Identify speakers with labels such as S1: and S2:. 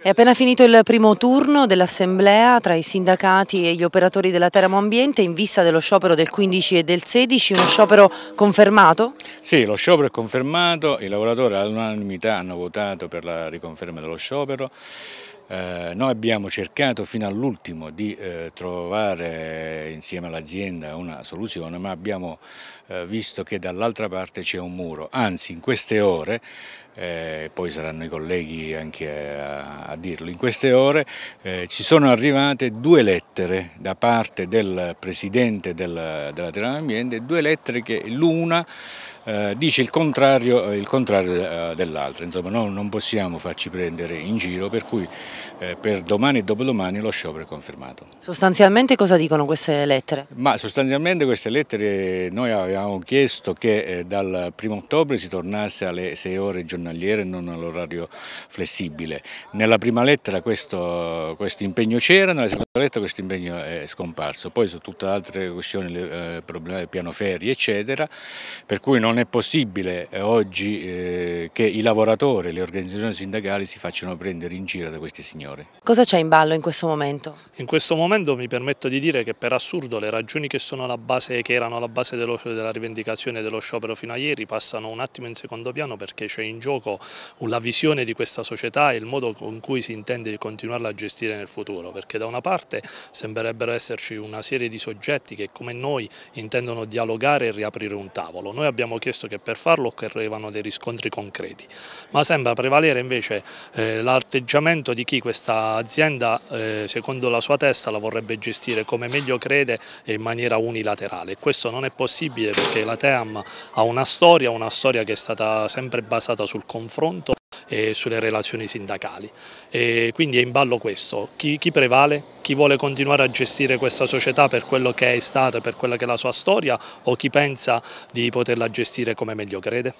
S1: È appena finito il primo turno dell'assemblea tra i sindacati e gli operatori della Teramo Ambiente in vista dello sciopero del 15 e del 16, uno sciopero confermato?
S2: Sì, lo sciopero è confermato, i lavoratori all'unanimità hanno votato per la riconferma dello sciopero. Eh, noi abbiamo cercato fino all'ultimo di eh, trovare insieme all'azienda una soluzione, ma abbiamo eh, visto che dall'altra parte c'è un muro, anzi in queste ore, eh, poi saranno i colleghi anche a, a dirlo, in queste ore eh, ci sono arrivate due lettere da parte del Presidente del, della Terra Ambiente, due lettere che l'una eh, dice il contrario, il contrario dell'altra, insomma no, non possiamo farci prendere in giro per cui eh, per domani e dopodomani lo sciopero è confermato.
S1: Sostanzialmente cosa dicono queste lettere?
S2: Ma sostanzialmente queste lettere noi avevamo chiesto che eh, dal 1 ottobre si tornasse alle 6 ore giornaliere e non all'orario flessibile. Nella prima lettera questo, questo impegno c'era, nella seconda lettera questo impegno è scomparso, poi su tutte altre questioni, eh, problemi del piano ferri eccetera, per cui non è possibile eh, oggi eh, che i lavoratori e le organizzazioni sindacali si facciano prendere in giro da questi signori.
S1: Cosa c'è in ballo in questo momento?
S3: In questo momento mi permetto di dire che per assurdo le ragioni che, base, che erano alla base dello, della rivendicazione dello sciopero fino a ieri passano un attimo in secondo piano perché c'è in gioco la visione di questa società e il modo con cui si intende continuarla a gestire nel futuro, perché da una parte sembrerebbero esserci una serie di soggetti che come noi intendono dialogare e riaprire un tavolo. Noi abbiamo chiesto che per farlo occorrevano dei riscontri concreti, ma sembra prevalere invece eh, l'atteggiamento di chi questa azienda eh, secondo la sua testa la vorrebbe gestire come meglio crede e in maniera unilaterale. Questo non è possibile perché la TEAM ha una storia, una storia che è stata sempre basata sul confronto e sulle relazioni sindacali. E quindi è in ballo questo, chi, chi, prevale? Chi vuole continuare a gestire questa società per quello che è stata, per quella che è la sua storia o chi pensa di poterla gestire come meglio crede?